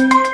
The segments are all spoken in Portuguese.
Thank you.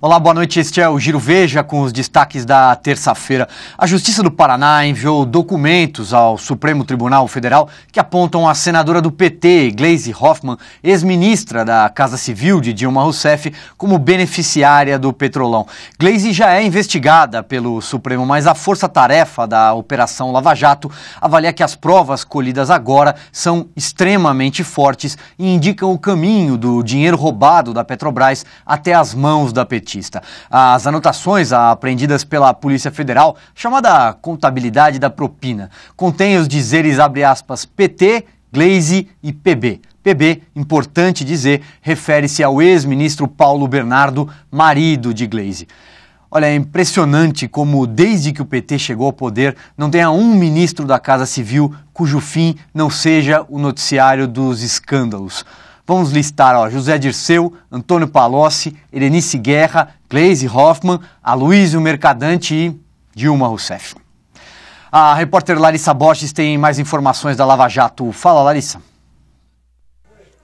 Olá, boa noite. Este é o Giro Veja com os destaques da terça-feira. A Justiça do Paraná enviou documentos ao Supremo Tribunal Federal que apontam a senadora do PT, Gleisi Hoffmann, ex-ministra da Casa Civil de Dilma Rousseff, como beneficiária do Petrolão. Gleisi já é investigada pelo Supremo, mas a força-tarefa da Operação Lava Jato avalia que as provas colhidas agora são extremamente fortes e indicam o caminho do dinheiro roubado da Petrobras até as mãos da PT petista. As anotações apreendidas pela Polícia Federal, chamada contabilidade da propina, contêm os dizeres abre aspas PT, Glaze e PB. PB, importante dizer, refere-se ao ex-ministro Paulo Bernardo, marido de Glaze. Olha, é impressionante como, desde que o PT chegou ao poder, não tenha um ministro da Casa Civil cujo fim não seja o noticiário dos escândalos. Vamos listar ó, José Dirceu, Antônio Palocci, Erenice Guerra, Gleise Hoffmann, Aloysio Mercadante e Dilma Rousseff. A repórter Larissa Borges tem mais informações da Lava Jato. Fala, Larissa.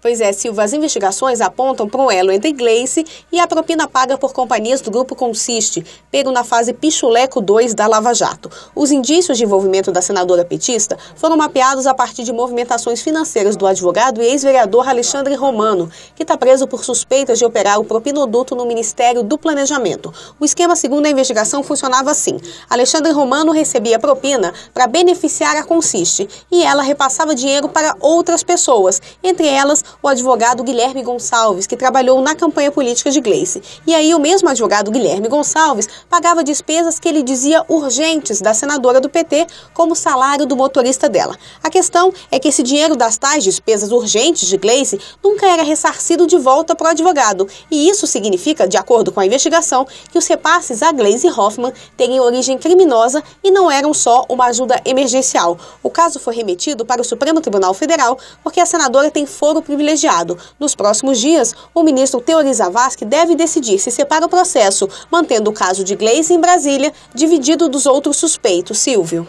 Pois é, Silva, as investigações apontam para um elo entre Gleice e a propina paga por companhias do grupo Consiste, pego na fase Pichuleco 2 da Lava Jato. Os indícios de envolvimento da senadora petista foram mapeados a partir de movimentações financeiras do advogado e ex-vereador Alexandre Romano, que está preso por suspeitas de operar o propinoduto no Ministério do Planejamento. O esquema, segundo a investigação, funcionava assim. Alexandre Romano recebia propina para beneficiar a Consiste e ela repassava dinheiro para outras pessoas, entre elas o advogado Guilherme Gonçalves, que trabalhou na campanha política de Gleice. E aí o mesmo advogado Guilherme Gonçalves pagava despesas que ele dizia urgentes da senadora do PT, como salário do motorista dela. A questão é que esse dinheiro das tais despesas urgentes de Gleice nunca era ressarcido de volta para o advogado. E isso significa, de acordo com a investigação, que os repasses a Gleice Hoffmann têm origem criminosa e não eram só uma ajuda emergencial. O caso foi remetido para o Supremo Tribunal Federal porque a senadora tem foro privilegiado privilegiado. Nos próximos dias, o ministro Teori Zavascki deve decidir se separa o processo, mantendo o caso de Gleisi em Brasília, dividido dos outros suspeitos. Silvio.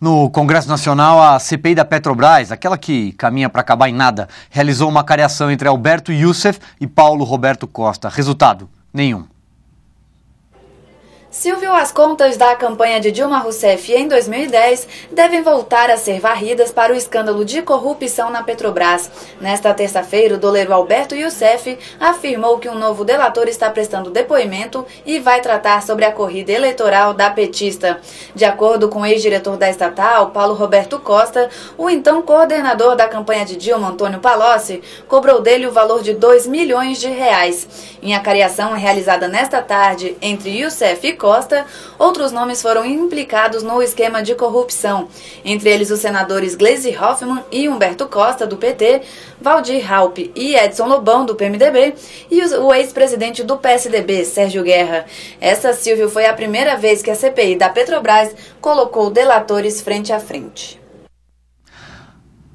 No Congresso Nacional, a CPI da Petrobras, aquela que caminha para acabar em nada, realizou uma cariação entre Alberto Youssef e Paulo Roberto Costa. Resultado: nenhum. Silvio, as contas da campanha de Dilma Rousseff em 2010 devem voltar a ser varridas para o escândalo de corrupção na Petrobras. Nesta terça-feira, o doleiro Alberto Youssef afirmou que um novo delator está prestando depoimento e vai tratar sobre a corrida eleitoral da petista. De acordo com o ex-diretor da estatal, Paulo Roberto Costa, o então coordenador da campanha de Dilma, Antônio Palocci, cobrou dele o valor de 2 milhões de reais. Em acariação realizada nesta tarde entre Youssef e Costa, outros nomes foram implicados no esquema de corrupção, entre eles os senadores Gleisi Hoffmann e Humberto Costa, do PT, Valdir Raup e Edson Lobão, do PMDB, e o ex-presidente do PSDB, Sérgio Guerra. Essa, Silvio, foi a primeira vez que a CPI da Petrobras colocou delatores frente a frente.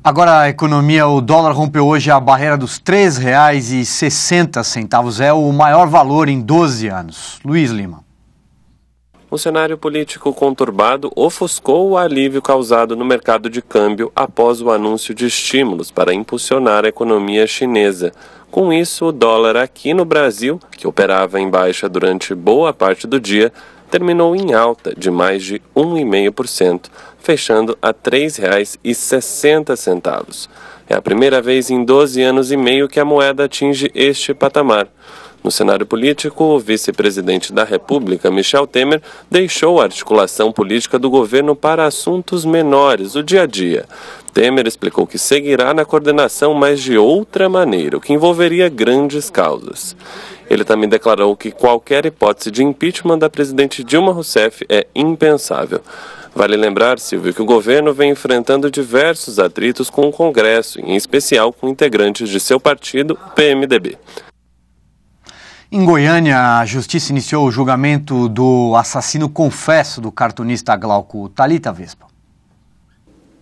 Agora a economia, o dólar rompeu hoje a barreira dos R$ 3,60. É o maior valor em 12 anos. Luiz Lima. O cenário político conturbado ofuscou o alívio causado no mercado de câmbio após o anúncio de estímulos para impulsionar a economia chinesa. Com isso, o dólar aqui no Brasil, que operava em baixa durante boa parte do dia, terminou em alta de mais de 1,5%, fechando a R$ 3,60. É a primeira vez em 12 anos e meio que a moeda atinge este patamar. No cenário político, o vice-presidente da República, Michel Temer, deixou a articulação política do governo para assuntos menores, o dia a dia. Temer explicou que seguirá na coordenação, mas de outra maneira, o que envolveria grandes causas. Ele também declarou que qualquer hipótese de impeachment da presidente Dilma Rousseff é impensável. Vale lembrar, Silvio, que o governo vem enfrentando diversos atritos com o Congresso, em especial com integrantes de seu partido, PMDB. Em Goiânia, a justiça iniciou o julgamento do assassino confesso do cartunista Glauco Talita Vespa.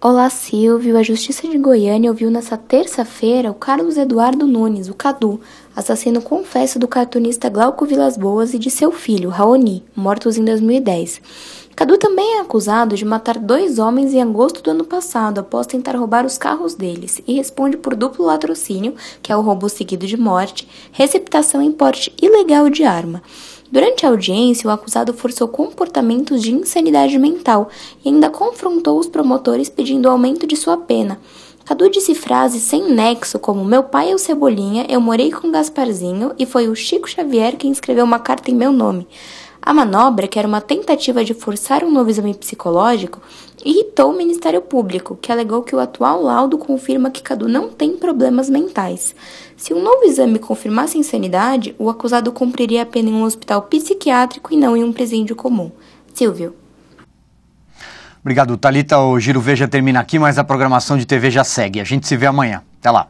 Olá, Silvio. A Justiça de Goiânia ouviu nesta terça-feira o Carlos Eduardo Nunes, o Cadu, assassino confesso do cartunista Glauco Vilas Boas e de seu filho, Raoni, mortos em 2010. Cadu também é acusado de matar dois homens em agosto do ano passado após tentar roubar os carros deles e responde por duplo latrocínio, que é o roubo seguido de morte, receptação e porte ilegal de arma. Durante a audiência, o acusado forçou comportamentos de insanidade mental e ainda confrontou os promotores pedindo aumento de sua pena. Cadu disse frases sem nexo como meu pai é o Cebolinha, eu morei com Gasparzinho e foi o Chico Xavier quem escreveu uma carta em meu nome. A manobra, que era uma tentativa de forçar um novo exame psicológico, irritou o Ministério Público, que alegou que o atual laudo confirma que Cadu não tem problemas mentais. Se um novo exame confirmasse insanidade, o acusado cumpriria a pena em um hospital psiquiátrico e não em um presídio comum. Silvio. Obrigado, Talita. O Giro Veja termina aqui, mas a programação de TV já segue. A gente se vê amanhã. Até lá.